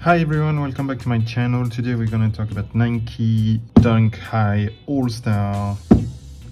Hi everyone, welcome back to my channel. Today we're gonna talk about Nike Dunk High All-Star.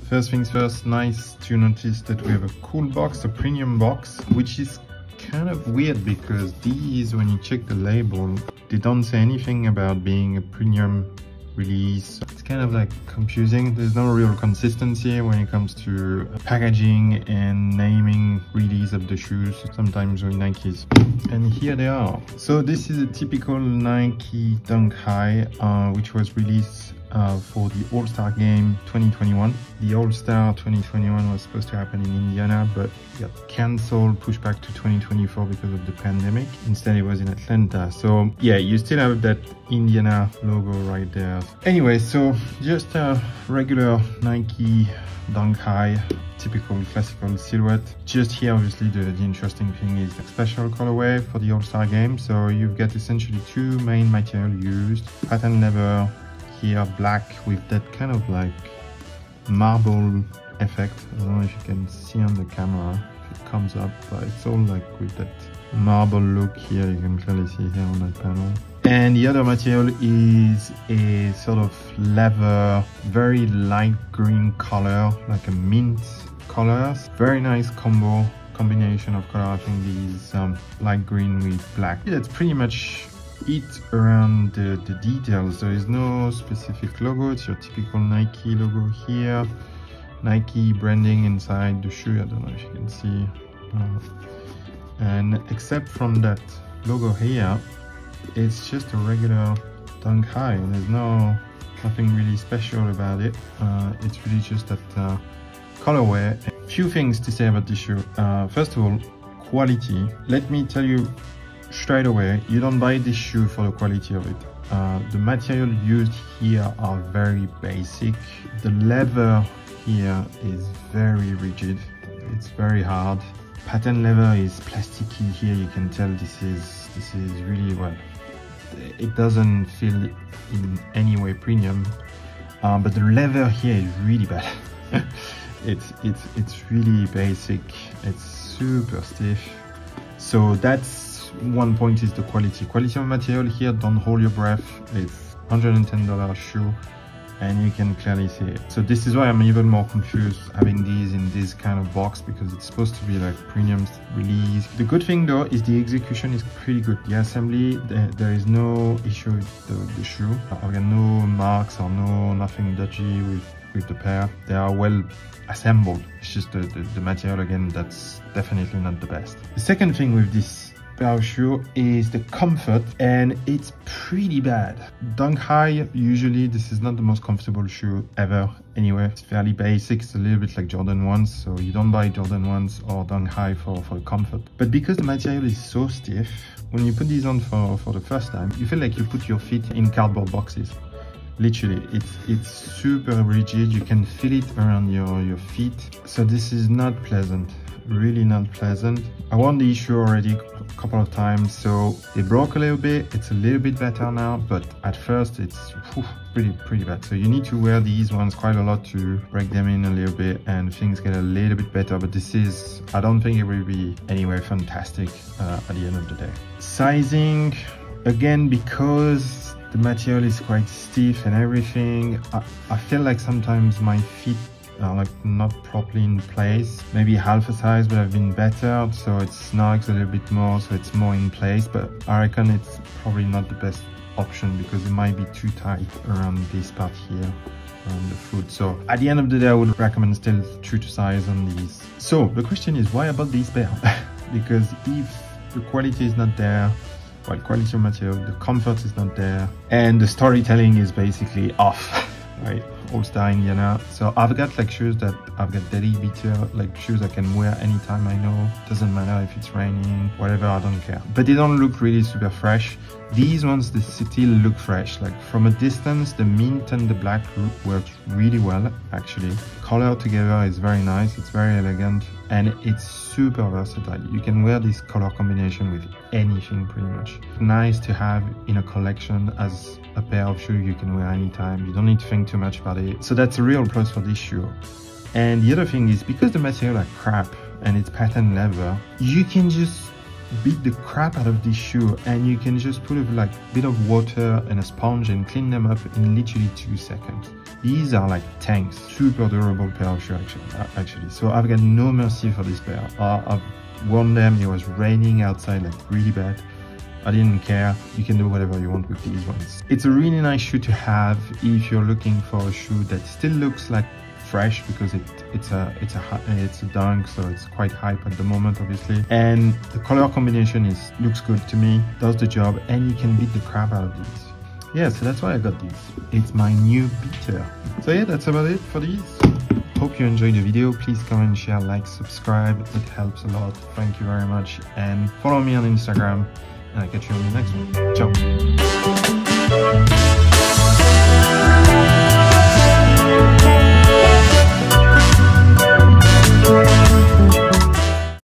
First things first, nice to notice that we have a cool box, a premium box, which is kind of weird because these, when you check the label, they don't say anything about being a premium release. It's kind of like confusing. There's no real consistency when it comes to packaging and naming release of the shoes, sometimes with Nikes. And here they are. So this is a typical Nike Dunk High, uh, which was released uh, for the All-Star Game 2021. The All-Star 2021 was supposed to happen in Indiana, but got cancelled, pushed back to 2024 because of the pandemic. Instead, it was in Atlanta. So yeah, you still have that Indiana logo right there. Anyway, so just a regular Nike Dunk High typical classical silhouette. Just here, obviously, the, the interesting thing is the special colorway for the All-Star game. So you've got essentially two main material used, patent leather here black with that kind of like marble effect. I don't know if you can see on the camera if it comes up, but it's all like with that marble look here. You can clearly see here on that panel. And the other material is a sort of leather, very light green color, like a mint color. Very nice combo combination of color. I think these um, light green with black. That's pretty much it around the, the details. There is no specific logo. It's your typical Nike logo here. Nike branding inside the shoe. I don't know if you can see. Uh, and except from that logo here, it's just a regular dunk high. And there's no nothing really special about it. Uh, it's really just that uh, colorway. A few things to say about this shoe. Uh, first of all, quality. Let me tell you straight away, you don't buy this shoe for the quality of it. Uh, the material used here are very basic. The leather here is very rigid. It's very hard. Patent leather is plasticky here. You can tell this is this is really well. It doesn't feel in any way premium, um, but the leather here is really bad. it's it's it's really basic. It's super stiff. So that's one point is the quality. Quality of material here, don't hold your breath. It's $110 shoe and you can clearly see it. So this is why I'm even more confused having these in this kind of box because it's supposed to be like premium release. The good thing though is the execution is pretty good. The assembly, there, is no issue with the, the shoe. I've got no marks or no nothing dodgy with, with the pair. They are well assembled. It's just the, the, the material again, that's definitely not the best. The second thing with this shoe is the comfort and it's pretty bad. Dunk High, usually this is not the most comfortable shoe ever anyway. It's fairly basic, it's a little bit like Jordan 1s, so you don't buy Jordan 1s or Dunk High for, for comfort. But because the material is so stiff, when you put these on for, for the first time, you feel like you put your feet in cardboard boxes literally it's it's super rigid you can feel it around your your feet so this is not pleasant really not pleasant. I won the issue already a couple of times, so it broke a little bit. It's a little bit better now, but at first it's whew, pretty, pretty bad. So you need to wear these ones quite a lot to break them in a little bit and things get a little bit better. But this is, I don't think it will be anyway fantastic uh, at the end of the day. Sizing, again, because the material is quite stiff and everything, I, I feel like sometimes my feet are like not properly in place. Maybe half a size would have been better, so it snags a little bit more, so it's more in place, but I reckon it's probably not the best option because it might be too tight around this part here around the foot. So at the end of the day, I would recommend still true to size on these. So the question is why about these pair? because if the quality is not there, well, quality of material, the comfort is not there, and the storytelling is basically off, right? All-Star Indiana. So I've got like shoes that I've got daily beater, like shoes I can wear anytime I know. Doesn't matter if it's raining, whatever, I don't care. But they don't look really super fresh. These ones, they still look fresh. Like from a distance, the mint and the black works really well, actually. Color together is very nice. It's very elegant and it's super versatile. You can wear this color combination with anything pretty much. Nice to have in a collection as a pair of shoes you can wear anytime. You don't need to think too much about it. So that's a real plus for this shoe. And the other thing is because the material are crap and it's patent leather, you can just beat the crap out of this shoe and you can just put a like bit of water and a sponge and clean them up in literally two seconds. These are like tanks. Super durable pair of shoes actually, uh, so i've got no mercy for this pair. I've worn them. It was raining outside like really bad I didn't care. You can do whatever you want with these ones. It's a really nice shoe to have if you're looking for a shoe that still looks like fresh because it it's a it's a it's a dunk so it's quite hype at the moment obviously. And the color combination is looks good to me does the job and you can beat the crap out of these. Yeah so that's why i got these. It's my new beater. So yeah that's about it for these. Hope you enjoyed the video. Please comment share like subscribe. It helps a lot. Thank you very much. And follow me on instagram and i'll catch you on the next one. Ciao